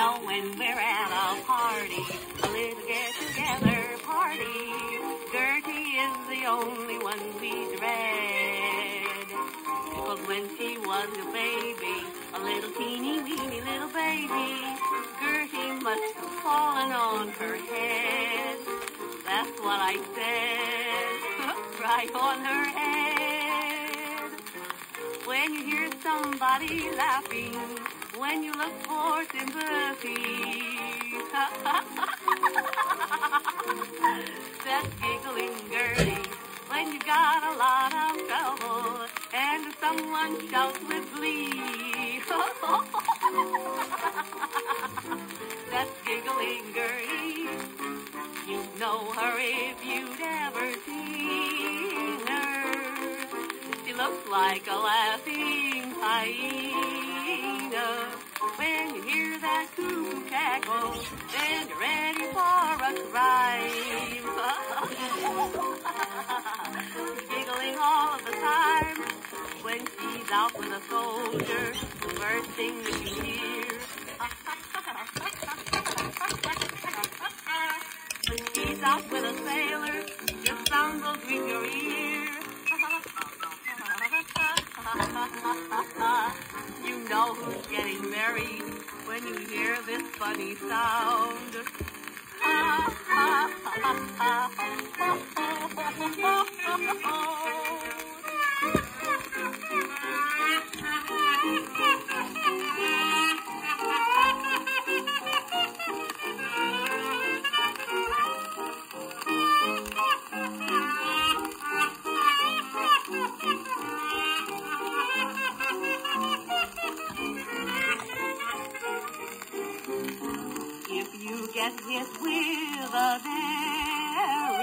know when we're at a party, a little get-together party. Gertie is the only one we dread. But when she was a baby, a little teeny weeny little baby, Gertie must have fallen on her head. That's what I said, right on her head. When you hear somebody laughing, when you look for sympathy, that giggling Gertie. When you got a lot of trouble and someone shouts with glee. that giggling Gertie. You know her if you'd ever seen her. She looks like a laughing hyena. Hear that cuckoo cackle, then you're ready for a crime. Giggling all of the time when she's out with a soldier. The first thing that you hear. When she's out with a sailor, your sound will greet your ear. know who's getting married when you hear this funny sound. If you get hit with a derrick,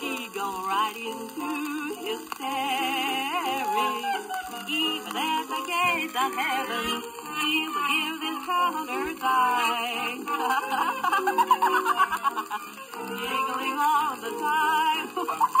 he go right into hysterics. Even at the gates of heaven, he will give his counter sign. Giggling all the time.